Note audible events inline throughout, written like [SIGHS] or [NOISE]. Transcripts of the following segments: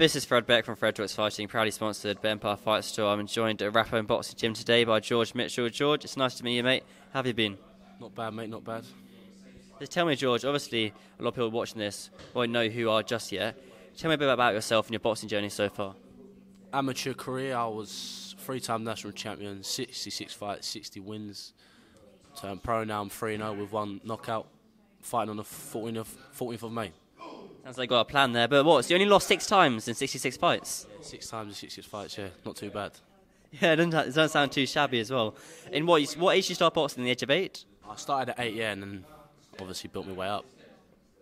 This is Fred Beck from Fred Talks Fighting, proudly sponsored by Empire Fight Store. I'm joined at Rapper and Boxing Gym today by George Mitchell. George, it's nice to meet you, mate. How have you been? Not bad, mate, not bad. Just tell me, George, obviously a lot of people watching this won't know who you are just yet. Tell me a bit about yourself and your boxing journey so far. Amateur career, I was three time national champion, 66 fights, 60 wins. Turned pro now, I'm 3 0 with one knockout, fighting on the 14th of, 14th of May. Sounds like got a plan there, but what? So you only lost six times in 66 fights? Six times in 66 fights, yeah, not too bad. [LAUGHS] Yeah, it doesn't, it doesn't sound too shabby as well. In what, you- what age did you start boxing? In the age of eight? I started at 8, yeah, and then obviously built my way up.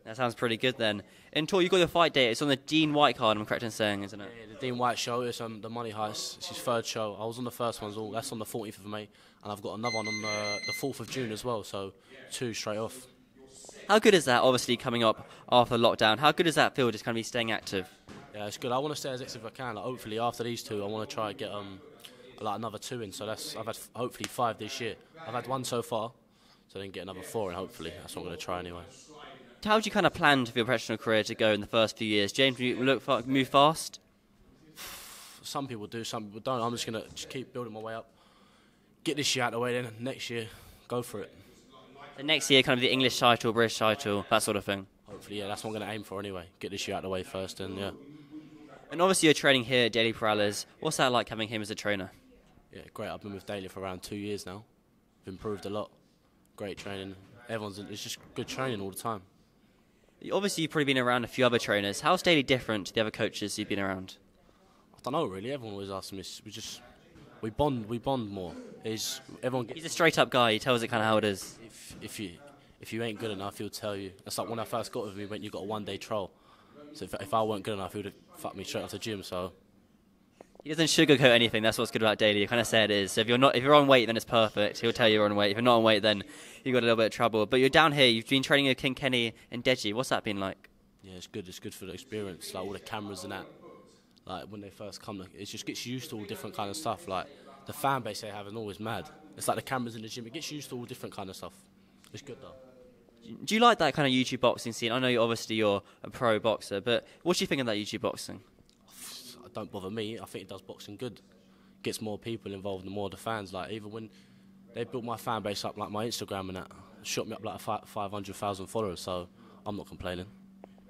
That sounds pretty good then. In tour, you got your fight date. It's on the Dean White card, I'm correct in saying, isn't it? Yeah, the Dean White show is um, the Money Heist. It's his third show. I was on the first one, all that's on the 14th of May, and I've got another one on the, the 4th of June as well, so two straight off. How good is that, obviously, coming up after lockdown? How good does that feel, just kind of be staying active? Yeah, it's good. I want to stay as active as I can. Like, hopefully, after these two, I want to try and get um like another two in. So that's I've had f- hopefully five this year. I've had one so far, so then get another four, and hopefully that's what I'm going to try anyway. How do you kind of plan for your professional career to go in the first few years? James, you look fa- move fast? Some people do, some people don't. I'm just going to keep building my way up. Get this year out of the way, then next year go for it. The next year, kind of the English title, British title, that sort of thing. Hopefully, yeah, that's what I'm going to aim for anyway. Get this year out of the way first, and yeah, And obviously, you're training here at Daily Paralysis. What's that like having him as a trainer? yeah, great. I've been with Daly for around two years now. I've improved a lot. Great training. Everyone's it's just good training all the time. Obviously, you've probably been around a few other trainers. How's Daily different to the other coaches you've been around? I don't know really. Everyone always asks me. this. We just we bond. We bond more. Is everyone gets He's a straight up guy. He tells it kind of how it is. If you if you ain't good enough, he'll tell you. It's like when I first got with me when you got a one day trial. So if, if I weren't good enough, he would have fucked me straight off the gym. So He doesn't sugarcoat anything. That's what's good about Daly. You kind of say it is. So if you're not, if you're on weight, then it's perfect. He'll tell you you're on weight. If you're not on weight, then you got a little bit of trouble. But you're down here. You've been training with King Kenny and Deji. What's that been like? yeah, it's good. It's good for the experience. Like all the cameras and that. Like when they first come, it just gets used to all different kind of stuff. Like the fan base they have is always mad. It's like the cameras in the gym. It gets used to all different kind of stuff. It's good though. Do you like that kind of YouTube boxing scene? I know you obviously you're a pro boxer, but what do you think of that YouTube boxing? [SIGHS] It don't bother me. I think it does boxing good. Gets more people involved and more the fans. Like even when they built my fan base up, like my Instagram and that, shot me up like 500,000 followers. So I'm not complaining.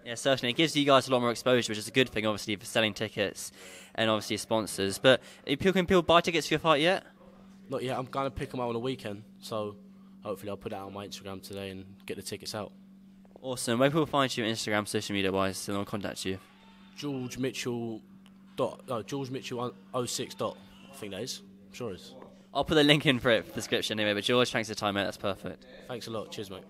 Yeah, certainly. It gives you guys a lot more exposure, which is a good thing, obviously, for selling tickets and obviously sponsors. But people can people buy tickets for your fight yet? Not yet. I'm gonna pick them out on the weekend. So hopefully I'll put it out on my Instagram today and get the tickets out. Awesome. Where people find you on Instagram, social media wise, and they'll contact you? George Mitchell. Dot. Oh, George Mitchell 06 dot. I think that is. I'm sure it is. I'll put the link in for it for the description anyway. But George, thanks for the time, mate. That's perfect. Thanks a lot. Cheers, mate.